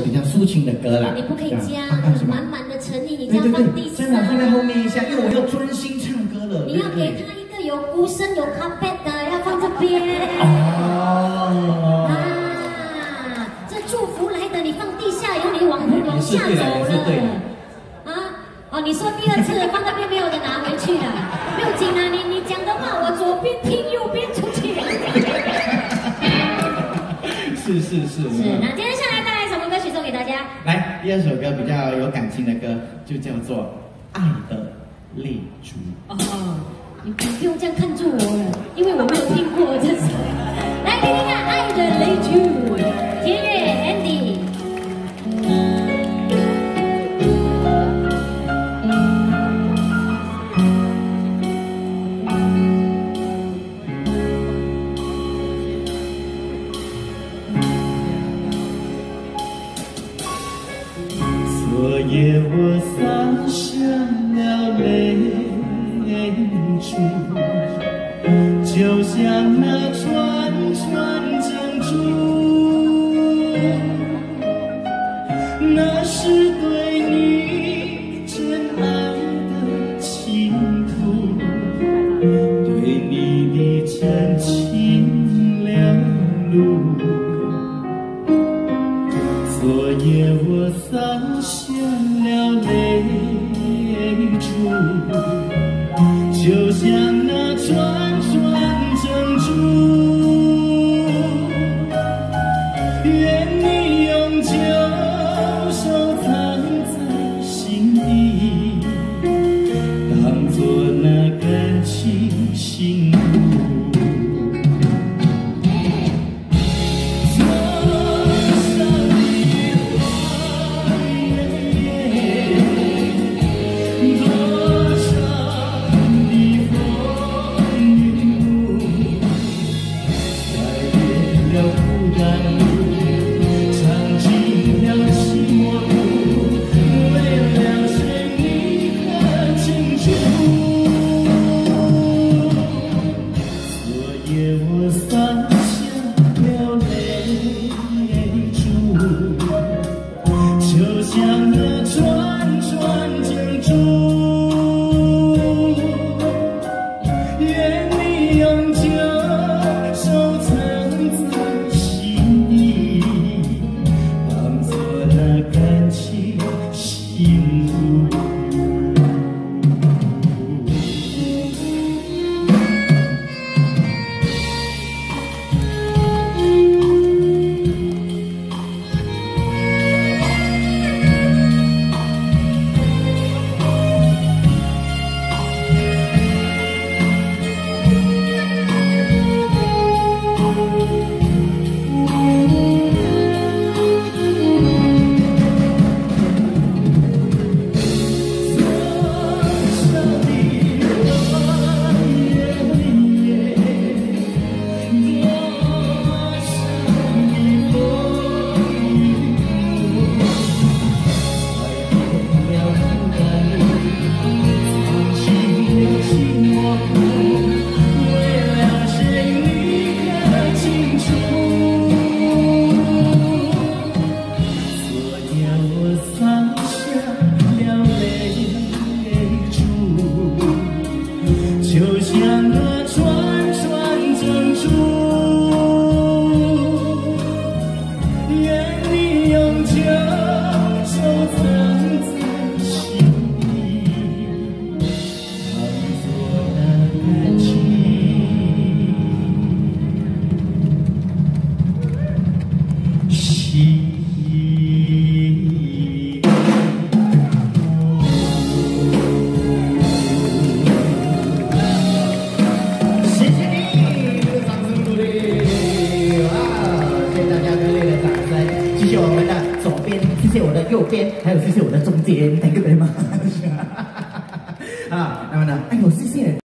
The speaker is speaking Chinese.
比较抒情的歌啦。你不可以加 满满的诚意，你这样放第对，真的放在后面一下，因为我要专心唱歌了。你要给他一个有鼓声、有卡贝的，要放这边。哦。啊，这祝福来的，你放地下，有你往往下走了。啊，哦，你说第二次放这边没有人拿回去了，没有紧啊，你你讲的话，我左边听，右边出去。是是是。是，那接下来带来什么歌曲送给大家？来，第二首歌比较有感情的歌，就叫做《爱的泪珠》。哦，你你不用这样看住我了，因为我没有听夜我洒下了泪珠，就像那串串珍珠，那是对你真爱的倾吐，对你的真情流露。夜我洒下了泪珠，就像有人。借我三。谢谢我们的左边谢谢我的右边还有谢谢我的中间等一下等一下啊那么呢哎呦谢谢